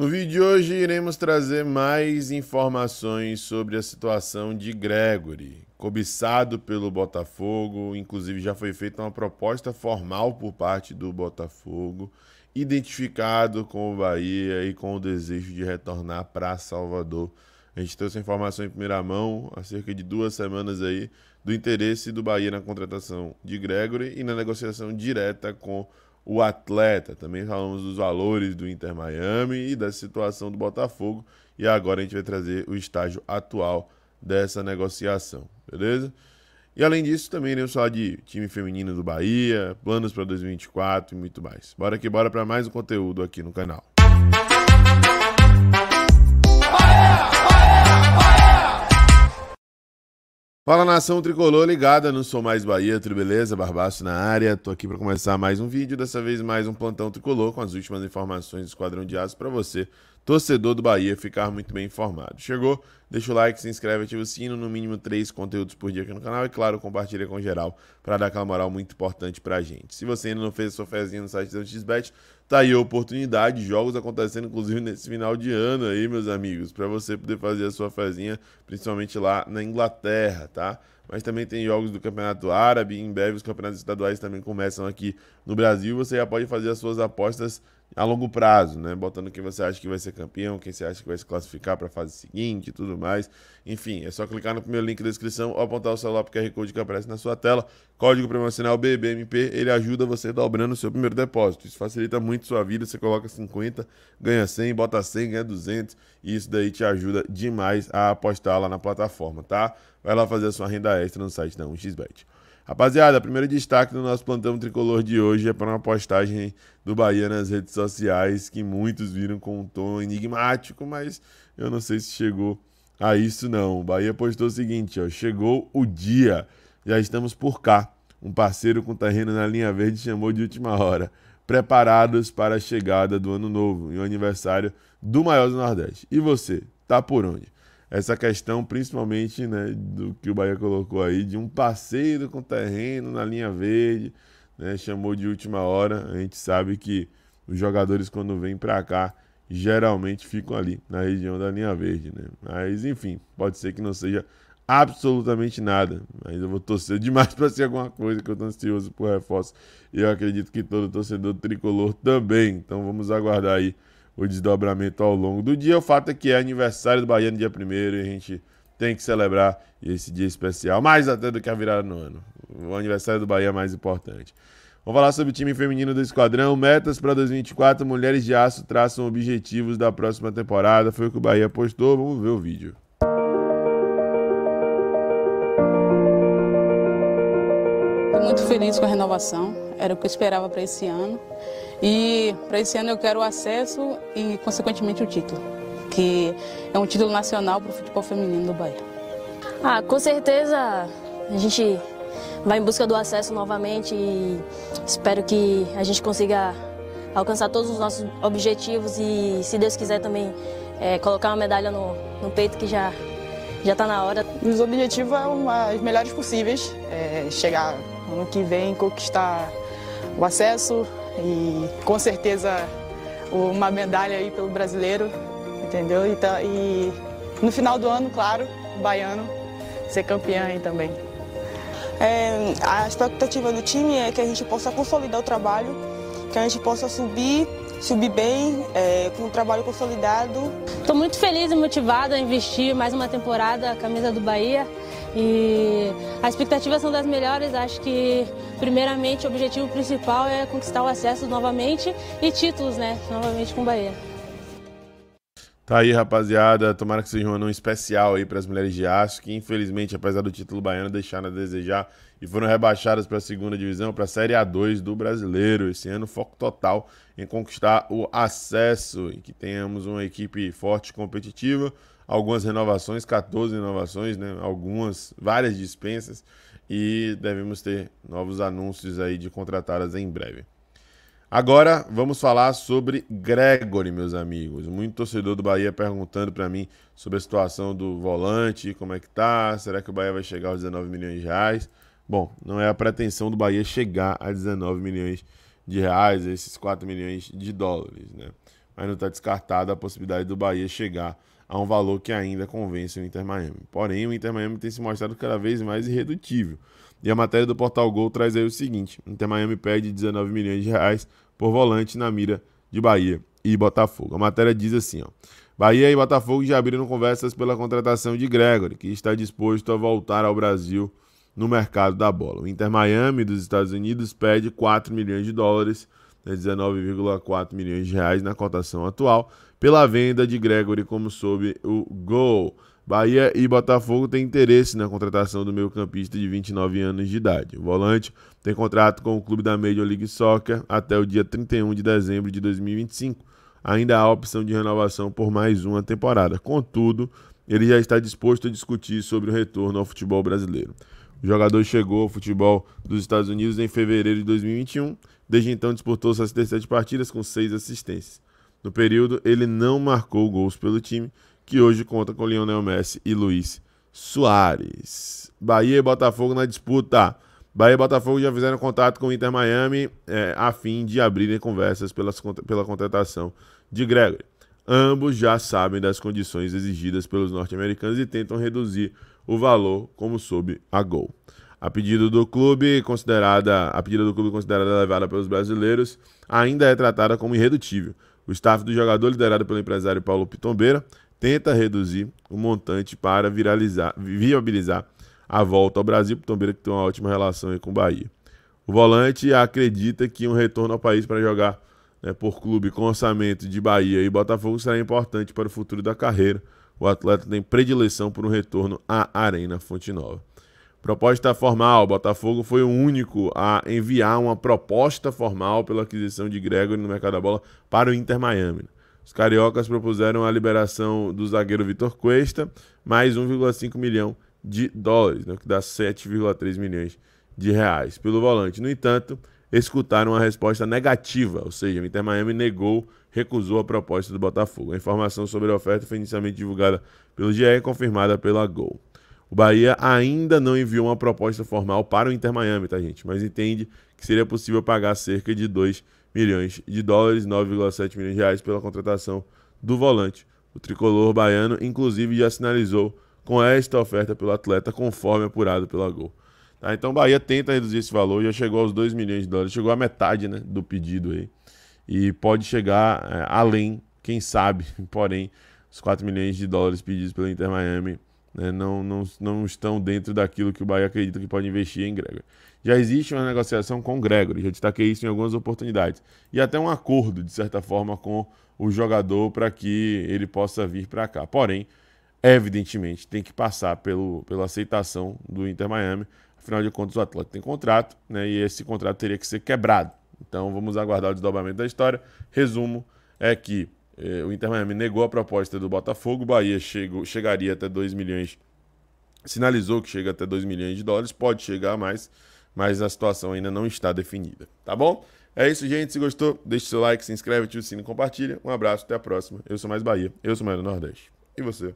No vídeo de hoje iremos trazer mais informações sobre a situação de Gregory, cobiçado pelo Botafogo, inclusive já foi feita uma proposta formal por parte do Botafogo, identificado com o Bahia e com o desejo de retornar para Salvador. A gente trouxe informação em primeira mão há cerca de duas semanas aí do interesse do Bahia na contratação de Gregory e na negociação direta com o atleta. Também falamos dos valores do Inter Miami e da situação do Botafogo. E agora a gente vai trazer o estágio atual dessa negociação, beleza? E além disso, também iremos falar de time feminino do Bahia, planos para 2024 e muito mais. Bora que bora para mais um conteúdo aqui no canal. Fala nação tricolor ligada no Sou Mais Bahia, tudo beleza? Barbaço na área. Tô aqui para começar mais um vídeo, dessa vez mais um plantão tricolor com as últimas informações do Esquadrão de Aço para você, torcedor do Bahia, ficar muito bem informado. Chegou? Deixa o like, se inscreve, ativa o sino, no mínimo três conteúdos por dia aqui no canal e claro, compartilha com geral para dar aquela moral muito importante pra gente. Se você ainda não fez a sua fezinha no site da XBet, tá aí a oportunidade, jogos acontecendo inclusive nesse final de ano aí, meus amigos, para você poder fazer a sua fezinha, principalmente lá na Inglaterra, tá? Mas também tem jogos do Campeonato Árabe, em breve os campeonatos estaduais também começam aqui no Brasil, você já pode fazer as suas apostas a longo prazo, né? Botando quem você acha que vai ser campeão, quem você acha que vai se classificar para a fase seguinte e tudo mais. Enfim, é só clicar no primeiro link da descrição ou apontar o celular para o QR Code que aparece na sua tela. Código promocional BBMP, ele ajuda você dobrando o seu primeiro depósito. Isso facilita muito sua vida. Você coloca 50, ganha 100, bota 100, ganha 200. E isso daí te ajuda demais a apostar lá na plataforma, tá? Vai lá fazer a sua renda extra no site da 1xBet. Rapaziada, primeiro destaque do nosso plantão tricolor de hoje é para uma postagem do Bahia nas redes sociais que muitos viram com um tom enigmático, mas eu não sei se chegou a isso não. O Bahia postou o seguinte, ó, chegou o dia, já estamos por cá. Um parceiro com terreno na linha verde chamou de última hora, preparados para a chegada do ano novo e o aniversário do maior do Nordeste. E você, tá por onde? Essa questão, principalmente, né, do que o Bahia colocou aí, de um parceiro com terreno na linha verde, né, chamou de última hora. A gente sabe que os jogadores, quando vêm para cá, geralmente ficam ali na região da linha verde, né? Mas, enfim, pode ser que não seja absolutamente nada, mas eu vou torcer demais para ser alguma coisa que eu tô ansioso por reforço. E eu acredito que todo torcedor tricolor também. Então vamos aguardar aí o desdobramento ao longo do dia. O fato é que é aniversário do Bahia no dia 1 e a gente tem que celebrar esse dia especial, mais até do que a virada no ano. O aniversário do Bahia é mais importante. Vamos falar sobre o time feminino do Esquadrão. Metas para 2024. Mulheres de Aço traçam objetivos da próxima temporada. Foi o que o Bahia postou. Vamos ver o vídeo. Estou muito feliz com a renovação. Era o que eu esperava para esse ano. E para esse ano eu quero o acesso e, consequentemente, o título, que é um título nacional para o futebol feminino do Bahia. Ah, com certeza a gente vai em busca do acesso novamente e espero que a gente consiga alcançar todos os nossos objetivos e, se Deus quiser, também é, colocar uma medalha no, no peito que já já está na hora. Os objetivos são os melhores possíveis, é, chegar ano que vem, conquistar o acesso, e com certeza uma medalha aí pelo brasileiro, entendeu? E, tá, e no final do ano, claro, o baiano ser campeão aí também. É, a expectativa do time é que a gente possa consolidar o trabalho, que a gente possa subir, subir bem, é, com o trabalho consolidado. Estou muito feliz e motivada a investir mais uma temporada a camisa do Bahia. E as expectativas são das melhores, acho que primeiramente o objetivo principal é conquistar o acesso novamente e títulos, né, novamente com o Bahia. Tá aí, rapaziada. Tomara que seja um ano especial aí para as mulheres de aço, que infelizmente, apesar do título baiano, deixaram a desejar e foram rebaixadas para a segunda divisão, para a Série A2 do brasileiro. Esse ano, foco total em conquistar o acesso e que tenhamos uma equipe forte e competitiva algumas renovações, 14 renovações, né? Algumas, várias dispensas e devemos ter novos anúncios aí de contratadas em breve. Agora vamos falar sobre Gregory, meus amigos. Muito torcedor do Bahia perguntando para mim sobre a situação do volante, como é que tá, será que o Bahia vai chegar aos 19 milhões de reais? Bom, não é a pretensão do Bahia chegar a 19 milhões de reais, esses 4 milhões de dólares, né? mas não está descartada a possibilidade do Bahia chegar a um valor que ainda convence o Inter Miami. Porém, o Inter Miami tem se mostrado cada vez mais irredutível. E a matéria do Portal Gol traz aí o seguinte: Inter Miami pede 19 milhões de reais por volante na mira de Bahia e Botafogo. A matéria diz assim, ó: Bahia e Botafogo já abriram conversas pela contratação de Gregory, que está disposto a voltar ao Brasil no mercado da bola. O Inter Miami dos Estados Unidos pede 4 milhões de dólares, né, 19,4 milhões de reais na cotação atual, pela venda de Gregory, como soube o Gol. Bahia e Botafogo têm interesse na contratação do meio-campista de 29 anos de idade. O volante tem contrato com o clube da Major League Soccer até o dia 31 de dezembro de 2025. Ainda há a opção de renovação por mais uma temporada. Contudo, ele já está disposto a discutir sobre o retorno ao futebol brasileiro. O jogador chegou ao futebol dos Estados Unidos em fevereiro de 2021. Desde então disputou 67 partidas com 6 assistências. No período, ele não marcou gols pelo time, que hoje conta com Lionel Messi e Luiz Soares. Bahia e Botafogo na disputa. Bahia e Botafogo já fizeram contato com o Inter Miami é, a fim de abrirem conversas pelas, pela contratação de Gregory. Ambos já sabem das condições exigidas pelos norte-americanos e tentam reduzir o valor, como soube a Gol. A pedido do clube, considerada a pedida do clube considerada levada pelos brasileiros, ainda é tratada como irredutível. O staff do jogador, liderado pelo empresário Paulo Pitombeira, tenta reduzir o montante para viralizar, viabilizar a volta ao Brasil. Pitombeira que tem uma ótima relação com o Bahia. O volante acredita que um retorno ao país para jogar né, por clube com orçamento de Bahia e Botafogo será importante para o futuro da carreira o atleta tem predileção por um retorno à Arena Fonte Nova. Proposta formal: Botafogo foi o único a enviar uma proposta formal pela aquisição de Gregory no mercado da bola para o Inter Miami. Os cariocas propuseram a liberação do zagueiro Vitor Cuesta, mais 1,5 milhão de dólares, né, que dá 7,3 milhões de reais pelo volante. No entanto, escutaram a resposta negativa, ou seja, o Inter Miami negou, recusou a proposta do Botafogo. A informação sobre a oferta foi inicialmente divulgada pelo GE e confirmada pela Gol. O Bahia ainda não enviou uma proposta formal para o Inter Miami, tá, gente? Mas entende que seria possível pagar cerca de 2 milhões de dólares, 9,7 milhões de reais pela contratação do volante. O tricolor baiano, inclusive, já sinalizou com esta oferta pelo atleta, conforme apurado pela Gol. Tá? Então, Bahia tenta reduzir esse valor, já chegou aos 2 milhões de dólares, chegou à metade né, do pedido aí. E pode chegar é, além, quem sabe, porém, os 4 milhões de dólares pedidos pelo Inter Miami né, não, não, não estão dentro daquilo que o Bahia acredita que pode investir em Gregory. Já existe uma negociação com o Gregory, já destaquei isso em algumas oportunidades. E até um acordo, de certa forma, com o jogador para que ele possa vir para cá. Porém, evidentemente, tem que passar pelo, pela aceitação do Inter Miami Afinal de contas, o atleta tem contrato, né? E esse contrato teria que ser quebrado. Então vamos aguardar o desdobramento da história. Resumo é que eh, o Inter Miami negou a proposta do Botafogo, o Bahia chegou, chegaria até 2 milhões, sinalizou que chega até 2 milhões de dólares, pode chegar a mais, mas a situação ainda não está definida. Tá bom? É isso, gente. Se gostou, deixe seu like, se inscreve, ativa o sino compartilha. Um abraço, até a próxima. Eu sou mais Bahia, eu sou mais do Nordeste. E você?